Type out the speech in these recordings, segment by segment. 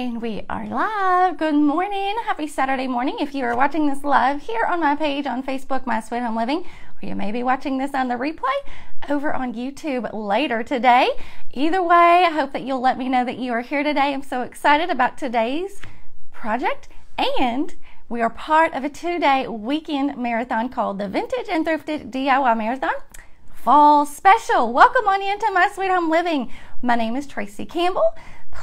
And we are live. Good morning. Happy Saturday morning. If you are watching this live here on my page on Facebook, My Sweet Home Living, or you may be watching this on the replay over on YouTube later today. Either way, I hope that you'll let me know that you are here today. I'm so excited about today's project and we are part of a two-day weekend marathon called the Vintage and Thrifted DIY Marathon Fall Special. Welcome on into My Sweet Home Living. My name is Tracey Campbell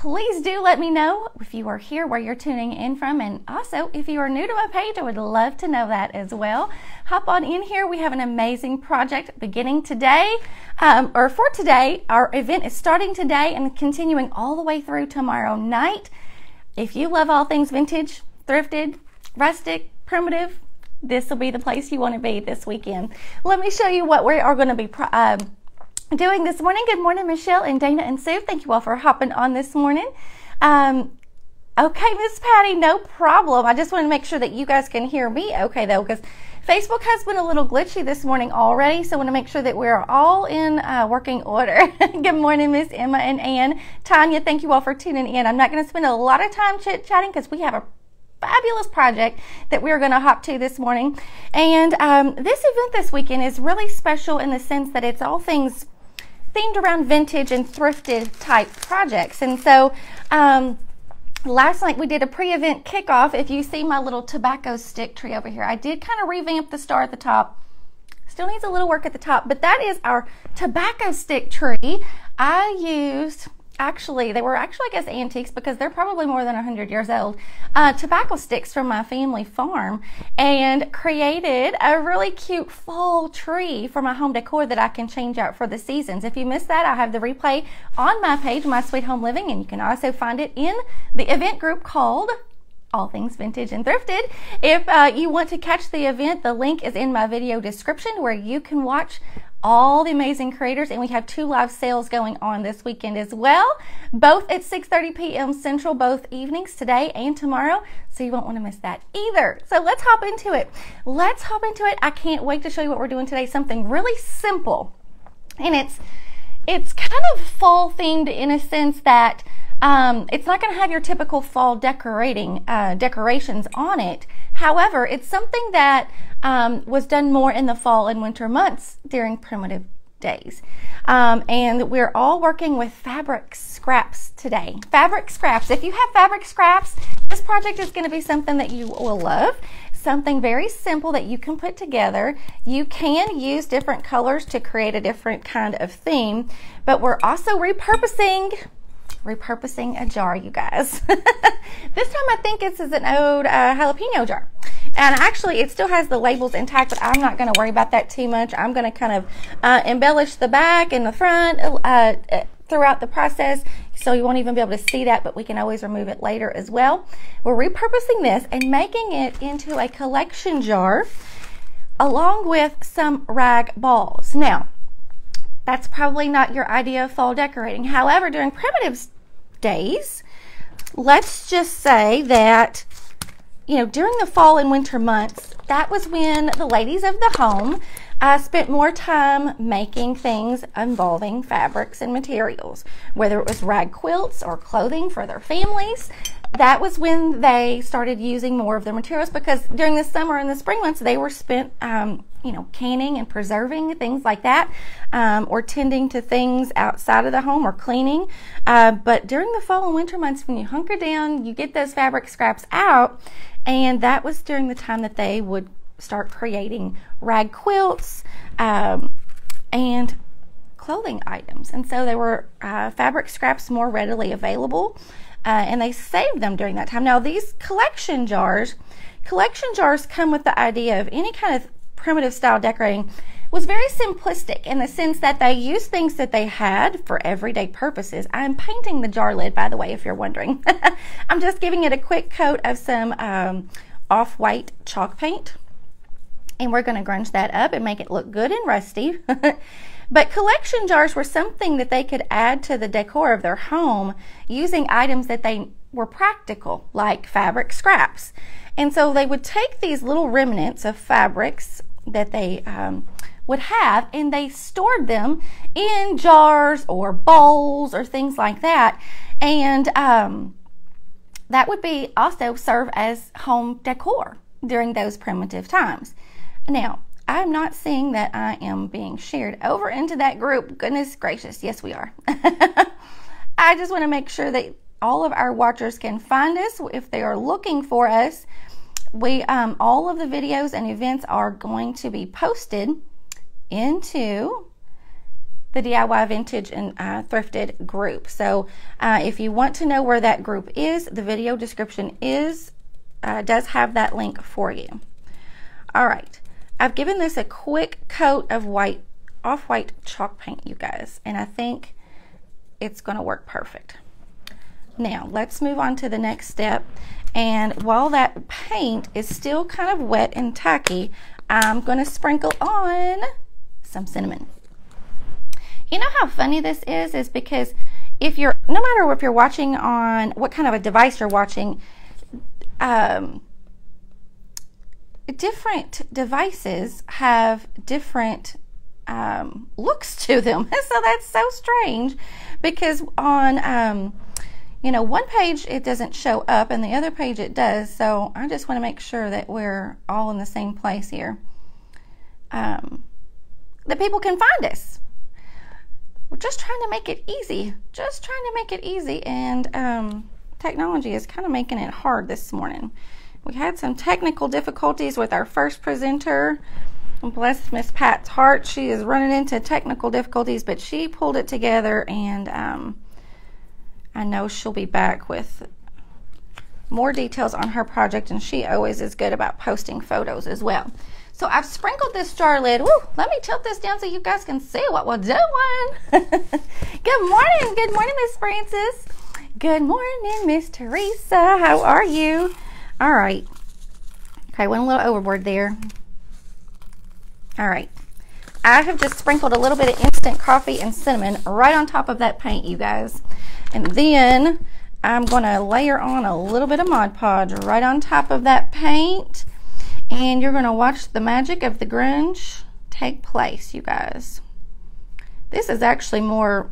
please do let me know if you are here where you're tuning in from. And also if you are new to my page i would love to know that as well. Hop on in here. We have an amazing project beginning today um, or for today. Our event is starting today and continuing all the way through tomorrow night. If you love all things vintage thrifted rustic primitive this will be the place you want to be this weekend. Let me show you what we are going to be um, doing this morning. Good morning, Michelle and Dana and Sue. Thank you all for hopping on this morning. Um, okay, Miss Patty, no problem. I just want to make sure that you guys can hear me okay, though, because Facebook has been a little glitchy this morning already, so I want to make sure that we're all in uh, working order. Good morning, Miss Emma and Ann. Tanya, thank you all for tuning in. I'm not going to spend a lot of time chit chatting because we have a fabulous project that we're going to hop to this morning. And um, this event this weekend is really special in the sense that it's all things themed around vintage and thrifted type projects. And so um, last night we did a pre-event kickoff. If you see my little tobacco stick tree over here, I did kind of revamp the star at the top. Still needs a little work at the top, but that is our tobacco stick tree. I used actually, they were actually, I guess, antiques because they're probably more than 100 years old, uh, tobacco sticks from my family farm and created a really cute fall tree for my home decor that I can change out for the seasons. If you missed that, I have the replay on my page, My Sweet Home Living, and you can also find it in the event group called all things vintage and thrifted. If uh, you want to catch the event, the link is in my video description where you can watch all the amazing creators and we have two live sales going on this weekend as well both at 6.30 p.m central both evenings today and tomorrow. So you won't want to miss that either. So let's hop into it. Let's hop into it. I can't wait to show you what we're doing today something really simple. And it's it's kind of fall themed in a sense that um, it's not going to have your typical fall decorating uh, decorations on it. However, it's something that um, was done more in the fall and winter months during primitive days. Um, and we're all working with fabric scraps today. Fabric scraps. If you have fabric scraps, this project is going to be something that you will love. Something very simple that you can put together. You can use different colors to create a different kind of theme, but we're also repurposing repurposing a jar, you guys. this time I think this is an old uh, jalapeno jar. And actually, it still has the labels intact, but I'm not going to worry about that too much. I'm going to kind of uh, embellish the back and the front uh, uh, throughout the process, so you won't even be able to see that, but we can always remove it later as well. We're repurposing this and making it into a collection jar along with some rag balls. Now, that's probably not your idea of fall decorating. However, during primitive days, let's just say that, you know, during the fall and winter months, that was when the ladies of the home uh, spent more time making things involving fabrics and materials, whether it was rag quilts or clothing for their families. That was when they started using more of their materials because during the summer and the spring months, they were spent um, you know, canning and preserving things like that, um, or tending to things outside of the home or cleaning. Uh, but during the fall and winter months, when you hunker down, you get those fabric scraps out, and that was during the time that they would start creating rag quilts um, and clothing items. And so there were uh, fabric scraps more readily available, uh, and they saved them during that time. Now, these collection jars, collection jars come with the idea of any kind of primitive style decorating was very simplistic in the sense that they used things that they had for everyday purposes. I'm painting the jar lid, by the way, if you're wondering. I'm just giving it a quick coat of some um, off-white chalk paint. And we're going to grunge that up and make it look good and rusty. but collection jars were something that they could add to the decor of their home using items that they were practical, like fabric scraps. And so they would take these little remnants of fabrics that they um, would have and they stored them in jars or bowls or things like that. And um, that would be also serve as home decor during those primitive times. Now, I'm not seeing that I am being shared over into that group. Goodness gracious, yes, we are. I just want to make sure that all of our watchers can find us if they are looking for us. We um, all of the videos and events are going to be posted into the DIY Vintage and uh, Thrifted group. So uh, if you want to know where that group is, the video description is uh, does have that link for you. All right, I've given this a quick coat of white, off-white chalk paint, you guys, and I think it's going to work perfect. Now, let's move on to the next step. And while that paint is still kind of wet and tacky, I'm going to sprinkle on some cinnamon. You know how funny this is? Is because if you're, no matter if you're watching on what kind of a device you're watching, um, different devices have different um, looks to them. so that's so strange because on, um, you know, one page it doesn't show up and the other page it does. So I just want to make sure that we're all in the same place here. Um, that people can find us. We're just trying to make it easy. Just trying to make it easy. And um, technology is kind of making it hard this morning. We had some technical difficulties with our first presenter. Bless Miss Pat's heart. She is running into technical difficulties, but she pulled it together, and um, I know she'll be back with more details on her project, and she always is good about posting photos as well. So I've sprinkled this jar lid. Woo, let me tilt this down so you guys can see what we're doing. Good morning. Good morning, Miss Francis. Good morning, Miss Teresa. How are you? All right. Okay, went a little overboard there. All right. I have just sprinkled a little bit of instant coffee and cinnamon right on top of that paint, you guys. And then I'm going to layer on a little bit of Mod Podge right on top of that paint and you're going to watch the magic of the grunge take place, you guys. This is actually more,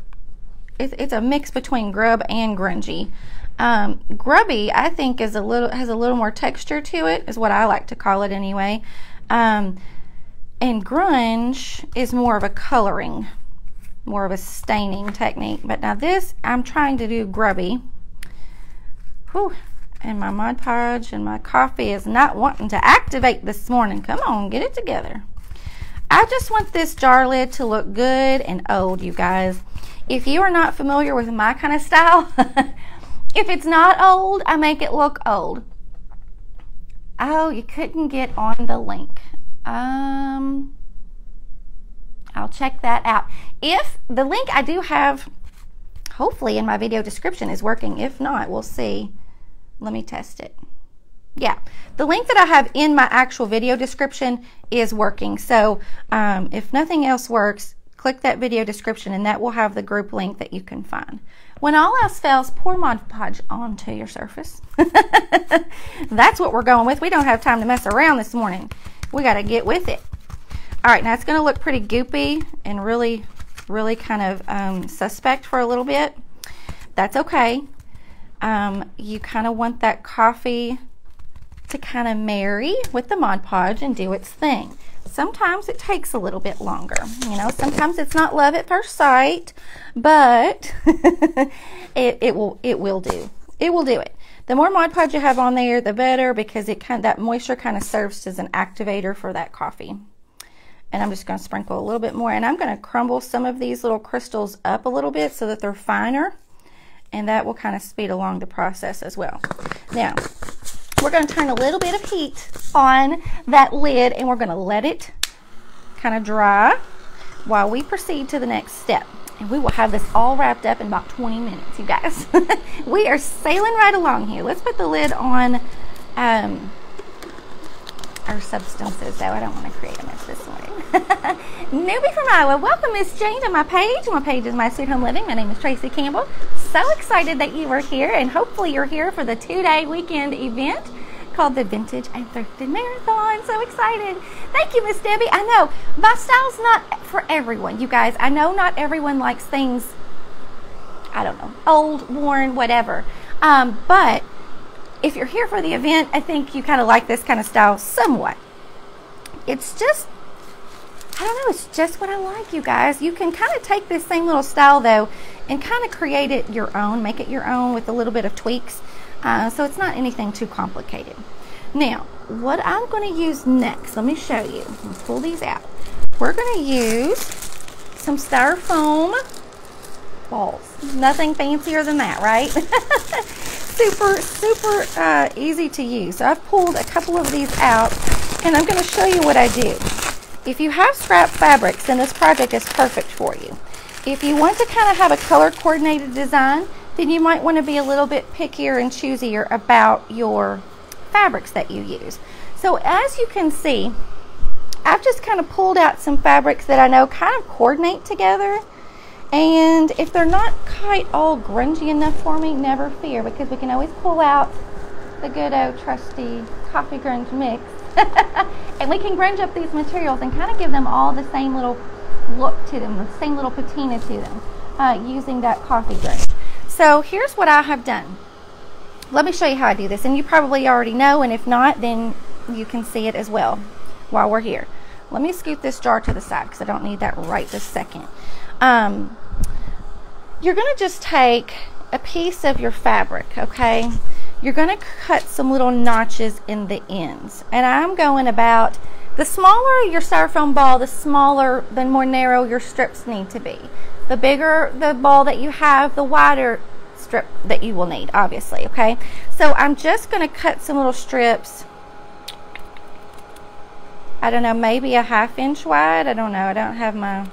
it's, it's a mix between grub and grungy. Um, grubby, I think, is a little has a little more texture to it, is what I like to call it anyway. Um, and grunge is more of a coloring, more of a staining technique. But now this, I'm trying to do grubby. Whew, and my Mod Podge and my coffee is not wanting to activate this morning. Come on, get it together. I just want this jar lid to look good and old, you guys. If you are not familiar with my kind of style, if it's not old, I make it look old. Oh, you couldn't get on the link. Um, I'll check that out. If the link I do have, hopefully in my video description is working. If not, we'll see. Let me test it. Yeah, the link that I have in my actual video description is working. So um, if nothing else works, click that video description and that will have the group link that you can find. When all else fails, pour Mod Podge onto your surface. That's what we're going with. We don't have time to mess around this morning. We got to get with it. All right, now it's going to look pretty goopy and really, really kind of um, suspect for a little bit. That's okay um, you kind of want that coffee to kind of marry with the Mod Podge and do its thing. Sometimes it takes a little bit longer. You know, sometimes it's not love at first sight, but it, it will it will do. It will do it. The more Mod Podge you have on there, the better because it kind that moisture kind of serves as an activator for that coffee. And I'm just going to sprinkle a little bit more. And I'm going to crumble some of these little crystals up a little bit so that they're finer and that will kind of speed along the process as well. Now, we're going to turn a little bit of heat on that lid and we're going to let it kind of dry while we proceed to the next step. And we will have this all wrapped up in about 20 minutes, you guys. we are sailing right along here. Let's put the lid on um, our substances, though. I don't want to create a mess this morning. Newbie from Iowa, welcome Miss Jane to my page. My page is My Sweet Home Living. My name is Tracey Campbell. So excited that you are here, and hopefully you're here for the two-day weekend event called the Vintage and Thrifted Marathon. So excited. Thank you, Miss Debbie. I know my style's not for everyone, you guys. I know not everyone likes things, I don't know, old, worn, whatever. Um, but if you're here for the event, I think you kind of like this kind of style somewhat. It's just, I don't know, it's just what I like, you guys. You can kind of take this same little style, though, and kind of create it your own, make it your own with a little bit of tweaks. Uh, so it's not anything too complicated. Now, what I'm going to use next, let me show you. Let's pull these out. We're going to use some styrofoam balls. Nothing fancier than that, right? super, super uh, easy to use. So I've pulled a couple of these out and I'm going to show you what I do. If you have scrap fabrics, then this project is perfect for you. If you want to kind of have a color coordinated design, then you might want to be a little bit pickier and choosier about your fabrics that you use. So as you can see, I've just kind of pulled out some fabrics that I know kind of coordinate together. And if they're not quite all grungy enough for me, never fear because we can always pull out the good old trusty coffee grunge mix. and we can grunge up these materials and kind of give them all the same little look to them, the same little patina to them uh, using that coffee grunge. So here's what I have done. Let me show you how I do this. And you probably already know, and if not, then you can see it as well while we're here. Let me scoot this jar to the side because I don't need that right this second. Um, you're going to just take a piece of your fabric, okay? You're going to cut some little notches in the ends. And I'm going about, the smaller your styrofoam ball, the smaller, the more narrow your strips need to be. The bigger the ball that you have, the wider strip that you will need, obviously, okay? So I'm just going to cut some little strips I don't know, maybe a half inch wide. I don't know. I don't have my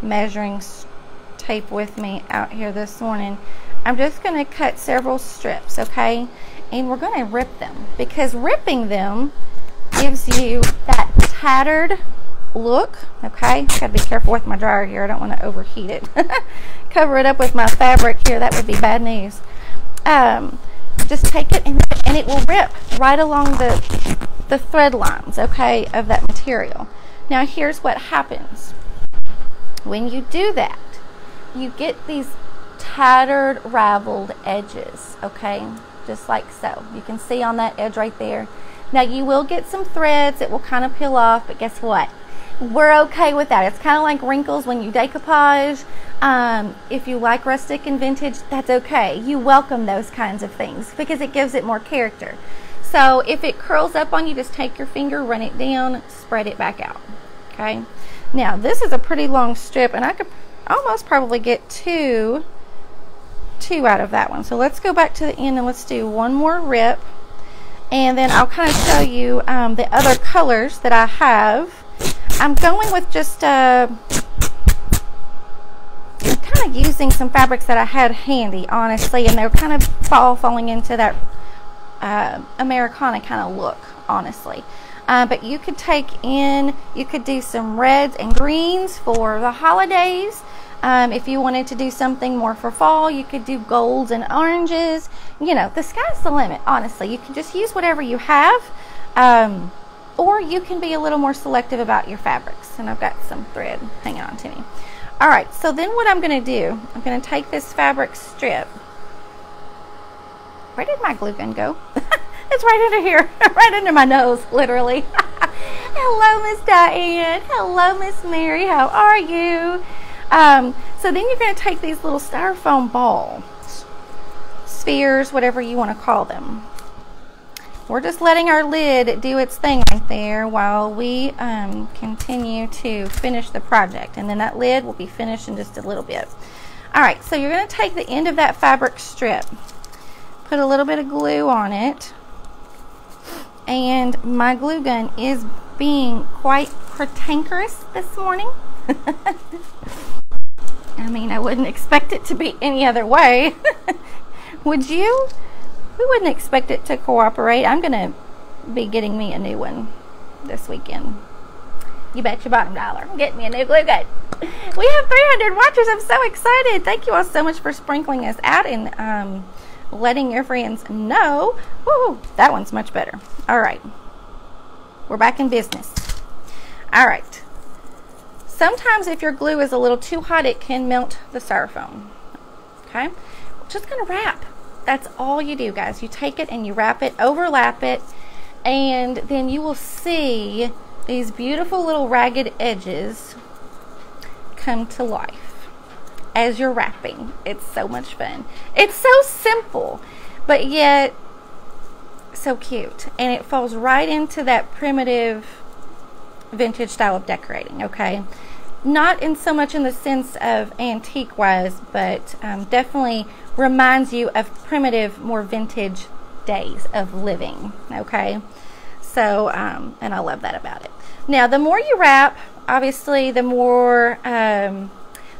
measuring tape with me out here this morning. I'm just going to cut several strips, okay? And we're going to rip them because ripping them gives you that tattered look, okay? Got to be careful with my dryer here. I don't want to overheat it. Cover it up with my fabric here. That would be bad news. Um, just take it and, and it will rip right along the the thread lines, okay, of that material. Now here's what happens. When you do that, you get these tattered, raveled edges, okay, just like so. You can see on that edge right there. Now you will get some threads It will kind of peel off, but guess what? We're okay with that. It's kind of like wrinkles when you decoupage. Um, if you like rustic and vintage, that's okay. You welcome those kinds of things because it gives it more character. So if it curls up on you, just take your finger, run it down, spread it back out. Okay. Now this is a pretty long strip and I could almost probably get two, two out of that one. So let's go back to the end and let's do one more rip. And then I'll kind of show you um, the other colors that I have. I'm going with just uh, kind of using some fabrics that I had handy, honestly, and they're kind of all falling into that uh, Americana kind of look, honestly. Uh, but you could take in, you could do some reds and greens for the holidays. Um, if you wanted to do something more for fall, you could do golds and oranges. You know, the sky's the limit, honestly. You can just use whatever you have. Um, or you can be a little more selective about your fabrics. And I've got some thread hanging on to me. All right, so then what I'm going to do, I'm going to take this fabric strip where did my glue gun go? it's right under here, right under my nose, literally. Hello, Miss Diane. Hello, Miss Mary. How are you? Um, so then you're going to take these little styrofoam balls, spheres, whatever you want to call them. We're just letting our lid do its thing right there while we um, continue to finish the project. And then that lid will be finished in just a little bit. All right, so you're going to take the end of that fabric strip put a little bit of glue on it. And my glue gun is being quite cantankerous this morning. I mean, I wouldn't expect it to be any other way. Would you? We wouldn't expect it to cooperate. I'm going to be getting me a new one this weekend. You bet your bottom dollar. Getting me a new glue gun. We have 300 watchers. I'm so excited. Thank you all so much for sprinkling us out and um, letting your friends know. Woo, that one's much better. All right. We're back in business. All right. Sometimes if your glue is a little too hot, it can melt the styrofoam. Okay. Just to wrap. That's all you do, guys. You take it and you wrap it, overlap it, and then you will see these beautiful little ragged edges come to life as you're wrapping. It's so much fun. It's so simple, but yet so cute. And it falls right into that primitive vintage style of decorating, okay? Not in so much in the sense of antique wise, but um, definitely reminds you of primitive, more vintage days of living, okay? So, um, and I love that about it. Now, the more you wrap, obviously, the more um,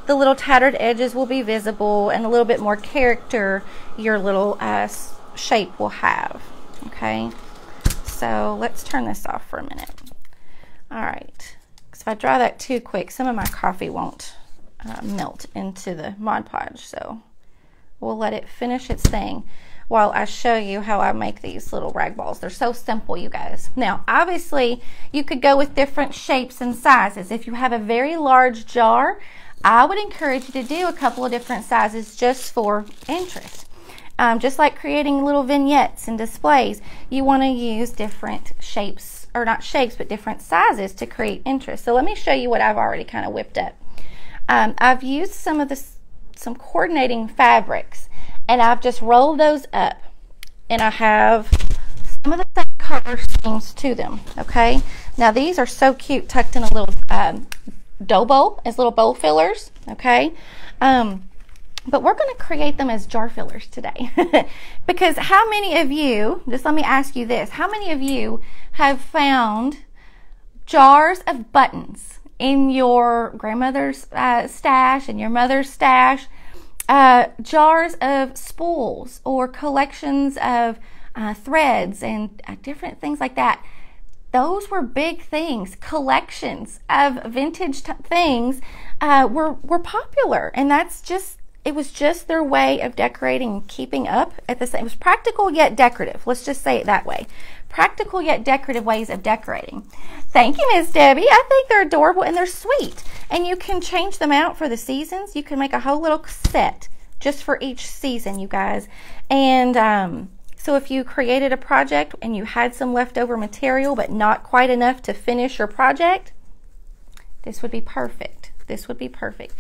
the little tattered edges will be visible and a little bit more character your little uh, shape will have. Okay, so let's turn this off for a minute. All right, because if I dry that too quick, some of my coffee won't uh, melt into the Mod Podge. So we'll let it finish its thing while I show you how I make these little rag balls. They're so simple, you guys. Now, obviously, you could go with different shapes and sizes. If you have a very large jar, I would encourage you to do a couple of different sizes just for interest. Um, just like creating little vignettes and displays, you want to use different shapes, or not shapes, but different sizes to create interest. So let me show you what I've already kind of whipped up. Um, I've used some of the some coordinating fabrics and I've just rolled those up and I have some of the same color schemes to them okay now these are so cute tucked in a little um, dough bowl as little bowl fillers okay um, but we're going to create them as jar fillers today because how many of you just let me ask you this how many of you have found jars of buttons in your grandmother's uh, stash and your mother's stash uh, jars of spools or collections of uh, threads and uh, different things like that. Those were big things. Collections of vintage things uh, were were popular, and that's just it was just their way of decorating and keeping up at the same. It was practical yet decorative. Let's just say it that way. Practical yet decorative ways of decorating. Thank you, Miss Debbie. I think they're adorable and they're sweet. And you can change them out for the seasons. You can make a whole little set just for each season, you guys. And um, so if you created a project and you had some leftover material but not quite enough to finish your project, this would be perfect. This would be perfect.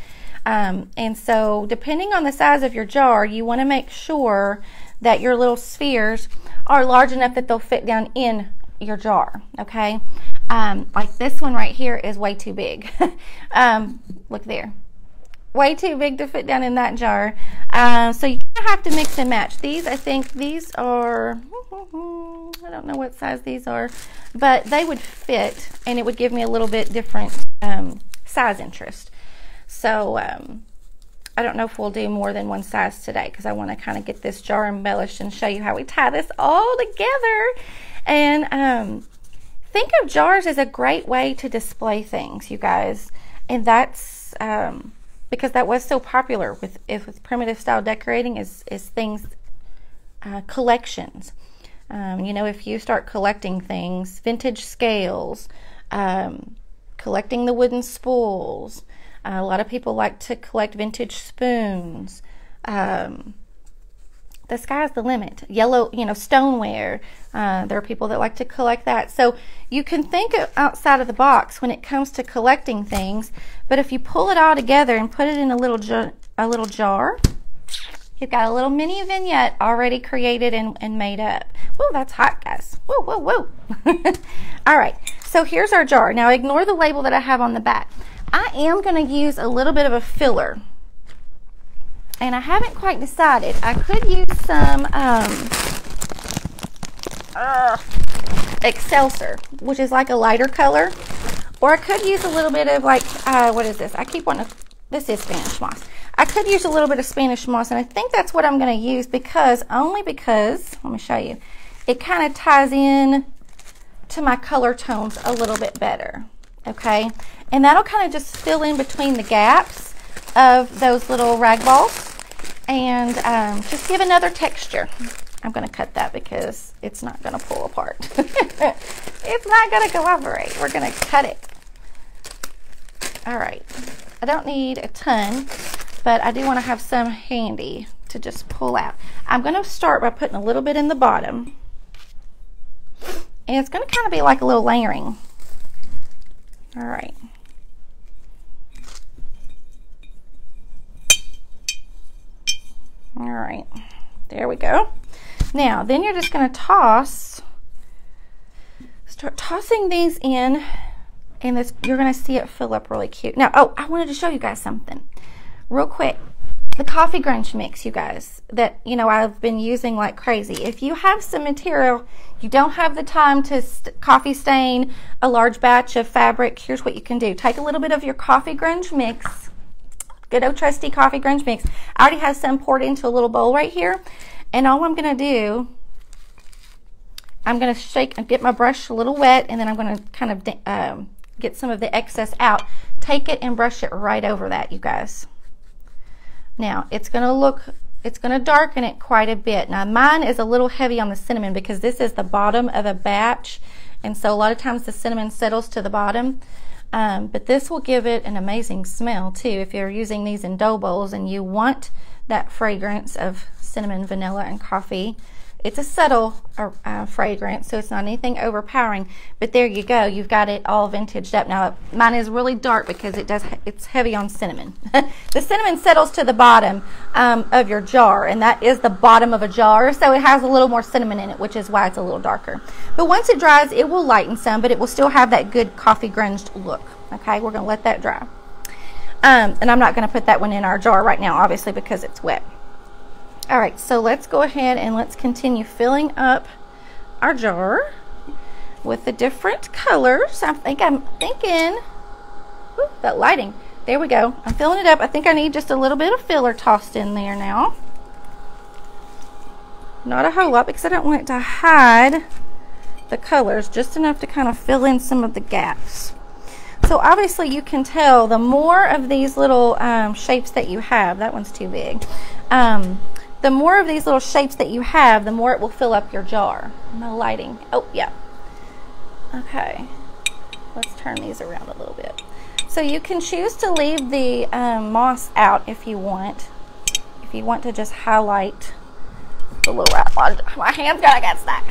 Um, and so depending on the size of your jar, you want to make sure that your little spheres are large enough that they'll fit down in your jar, okay? Um, like this one right here is way too big. um, look there. Way too big to fit down in that jar. Uh, so you have to mix and match. These, I think, these are, I don't know what size these are, but they would fit and it would give me a little bit different um, size interest. So um, I don't know if we'll do more than one size today because I want to kind of get this jar embellished and show you how we tie this all together. And um, think of jars as a great way to display things, you guys. And that's um, because that was so popular with with primitive style decorating is is things uh, collections. Um, you know, if you start collecting things, vintage scales, um, collecting the wooden spools. Uh, a lot of people like to collect vintage spoons. Um, the sky's the limit. Yellow, you know, stoneware. Uh, there are people that like to collect that. So you can think outside of the box when it comes to collecting things. But if you pull it all together and put it in a little a little jar, you've got a little mini vignette already created and, and made up. Whoa, that's hot, guys. Whoa, whoa, whoa. all right. So here's our jar. Now ignore the label that I have on the back. I am going to use a little bit of a filler and I haven't quite decided. I could use some um, uh, Excelsior, which is like a lighter color, or I could use a little bit of like, uh, what is this? I keep wanting to, this is Spanish moss. I could use a little bit of Spanish moss, and I think that's what I'm going to use because, only because, let me show you, it kind of ties in to my color tones a little bit better, okay? And that'll kind of just fill in between the gaps of those little rag balls and um, just give another texture. I'm going to cut that because it's not going to pull apart. it's not going to cooperate. We're going to cut it. All right. I don't need a ton, but I do want to have some handy to just pull out. I'm going to start by putting a little bit in the bottom. And it's going to kind of be like a little layering. All right. All right, there we go. Now, then you're just going to toss, start tossing these in, and this, you're going to see it fill up really cute. Now, oh, I wanted to show you guys something real quick. The coffee grunge mix, you guys, that, you know, I've been using like crazy. If you have some material, you don't have the time to st coffee stain a large batch of fabric, here's what you can do. Take a little bit of your coffee grunge mix, good old trusty coffee grunge mix. I already have some poured into a little bowl right here. And all I'm going to do, I'm going to shake and get my brush a little wet, and then I'm going to kind of um, get some of the excess out. Take it and brush it right over that, you guys. Now, it's going to look, it's going to darken it quite a bit. Now, mine is a little heavy on the cinnamon because this is the bottom of a batch. And so a lot of times the cinnamon settles to the bottom. Um, but this will give it an amazing smell too if you're using these in dough bowls and you want that fragrance of cinnamon, vanilla, and coffee. It's a subtle uh, uh, fragrance, so it's not anything overpowering. But there you go. You've got it all vintaged up. Now, mine is really dark because it does. It's heavy on cinnamon. the cinnamon settles to the bottom um, of your jar, and that is the bottom of a jar. So it has a little more cinnamon in it, which is why it's a little darker. But once it dries, it will lighten some, but it will still have that good coffee grunged look. Okay, we're going to let that dry. Um, and I'm not going to put that one in our jar right now, obviously, because it's wet. All right, so let's go ahead and let's continue filling up our jar with the different colors. I think I'm thinking, whew, that lighting. There we go. I'm filling it up. I think I need just a little bit of filler tossed in there now. Not a whole lot because I don't want it to hide the colors, just enough to kind of fill in some of the gaps. So obviously you can tell the more of these little um, shapes that you have, that one's too big, um, the more of these little shapes that you have, the more it will fill up your jar. No lighting. Oh, yeah. Okay. Let's turn these around a little bit. So you can choose to leave the um, moss out if you want. If you want to just highlight the little rat. My hand's gonna get stuck.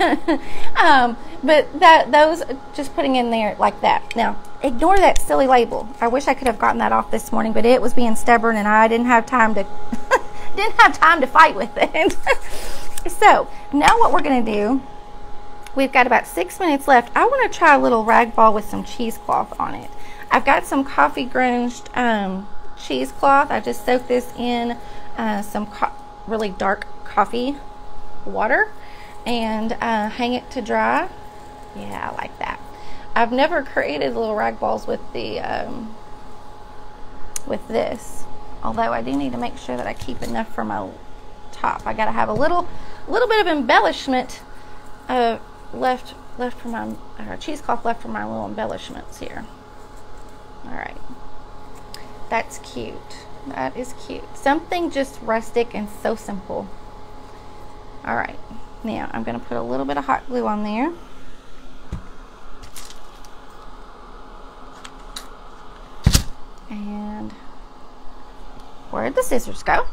um, but that those just putting in there like that. Now ignore that silly label. I wish I could have gotten that off this morning, but it was being stubborn and I didn't have time to didn't have time to fight with it. so now what we're gonna do, we've got about six minutes left. I want to try a little rag ball with some cheesecloth on it. I've got some coffee grunged um, cheesecloth. I just soaked this in uh, some really dark coffee water and uh, hang it to dry. Yeah, I like that. I've never created little rag balls with the um, with this, although I do need to make sure that I keep enough for my top. I got to have a little little bit of embellishment uh, left left for my or cheesecloth left for my little embellishments here. All right, that's cute. That is cute. Something just rustic and so simple. All right, now I'm going to put a little bit of hot glue on there. And where'd the scissors go?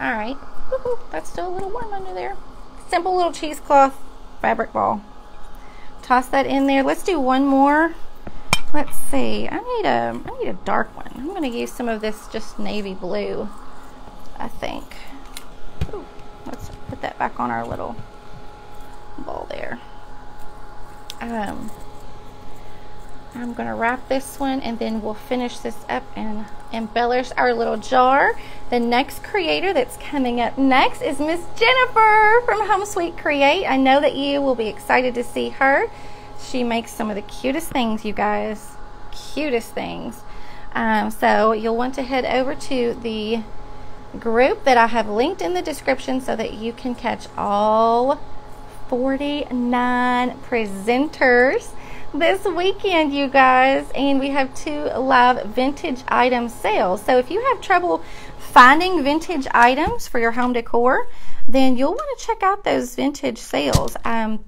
All right, that's still a little warm under there. Simple little cheesecloth fabric ball. Toss that in there. Let's do one more. Let's see. I need a I need a dark one. I'm going to use some of this just navy blue. I think. Ooh, let's put that back on our little ball there. Um, I'm going to wrap this one and then we'll finish this up and embellish our little jar. The next creator that's coming up next is Miss Jennifer from Home Sweet Create. I know that you will be excited to see her. She makes some of the cutest things, you guys. Cutest things. Um, so you'll want to head over to the group that I have linked in the description so that you can catch all 49 presenters this weekend, you guys. And we have two live vintage item sales. So if you have trouble finding vintage items for your home decor, then you'll want to check out those vintage sales. Um,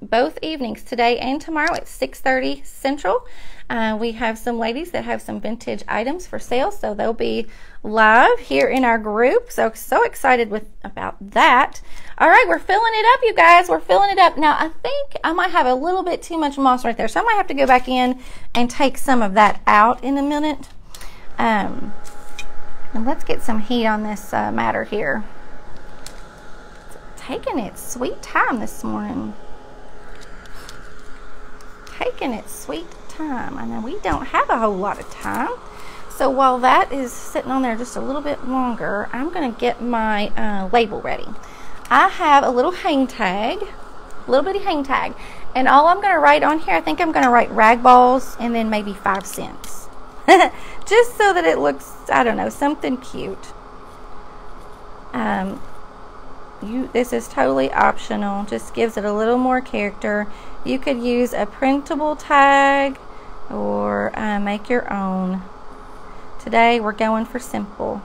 both evenings, today and tomorrow at 6.30 Central. Uh, we have some ladies that have some vintage items for sale, so they'll be live here in our group. So, so excited with about that. All right, we're filling it up, you guys. We're filling it up. Now, I think I might have a little bit too much moss right there, so I might have to go back in and take some of that out in a minute. Um, and let's get some heat on this uh, matter here. It's taking its sweet time this morning. Taking its sweet time. I know we don't have a whole lot of time. So while that is sitting on there just a little bit longer, I'm going to get my uh, label ready. I have a little hang tag, little bitty hang tag, and all I'm going to write on here, I think I'm going to write rag balls and then maybe five cents. just so that it looks, I don't know, something cute. Um, you, this is totally optional, just gives it a little more character. You could use a printable tag or uh, make your own. Today we're going for simple.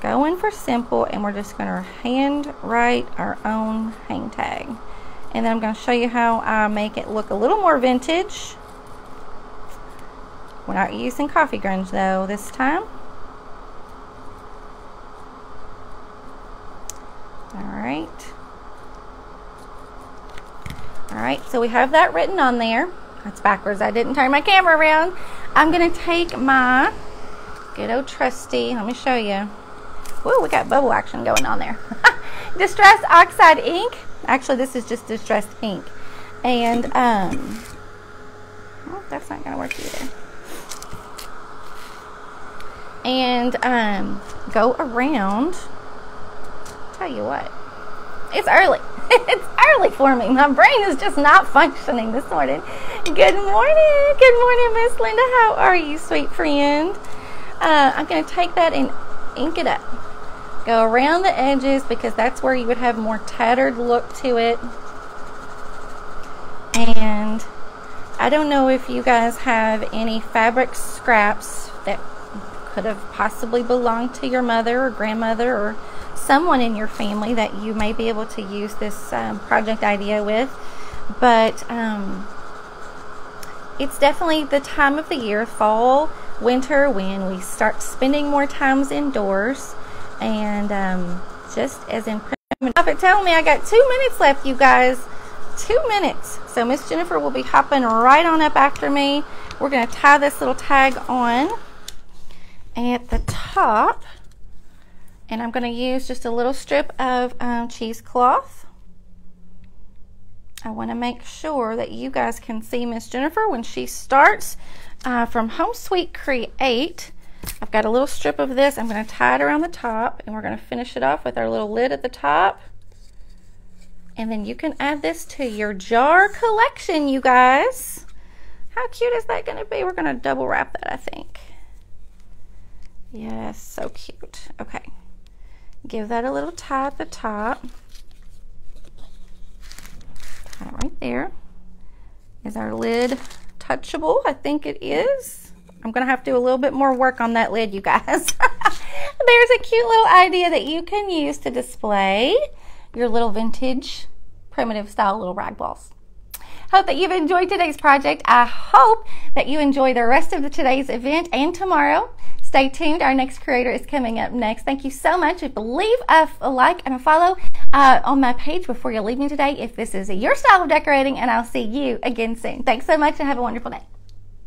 Going for simple and we're just going to hand write our own hang tag. And then I'm going to show you how I make it look a little more vintage. We're not using coffee grounds though this time. Alright. Alright, so we have that written on there. That's backwards. I didn't turn my camera around. I'm to take my good old trusty, let me show you. Whoa, we got bubble action going on there. Distress Oxide ink. Actually, this is just distressed ink. And, um, well, that's not to work either. And, um, go around. Tell you what, it's early. it's early for me. My brain is just not functioning this morning. Good morning. Good morning, Miss Linda. How are you, sweet friend? Uh, I'm going to take that and ink it up. Go around the edges because that's where you would have more tattered look to it. And I don't know if you guys have any fabric scraps that could have possibly belonged to your mother or grandmother or someone in your family that you may be able to use this um, project idea with. But um, it's definitely the time of the year, fall, winter, when we start spending more times indoors. And um, just as in Prophet telling me I got two minutes left, you guys. Two minutes. So Miss Jennifer will be hopping right on up after me. We're going to tie this little tag on at the top. And I'm going to use just a little strip of um, cheesecloth. I want to make sure that you guys can see Miss Jennifer when she starts uh, from Home Sweet Create. I've got a little strip of this. I'm going to tie it around the top and we're going to finish it off with our little lid at the top. And then you can add this to your jar collection, you guys. How cute is that going to be? We're going to double wrap that, I think. Yes, so cute. Okay. Give that a little tie at the top. Tie right there. Is our lid touchable? I think it is. I'm to have to do a little bit more work on that lid, you guys. There's a cute little idea that you can use to display your little vintage primitive style little rag balls. Hope that you've enjoyed today's project. I hope that you enjoy the rest of the today's event and tomorrow. Stay tuned. Our next creator is coming up next. Thank you so much. Leave a, a like and a follow uh, on my page before you leave me today if this is your style of decorating, and I'll see you again soon. Thanks so much and have a wonderful day.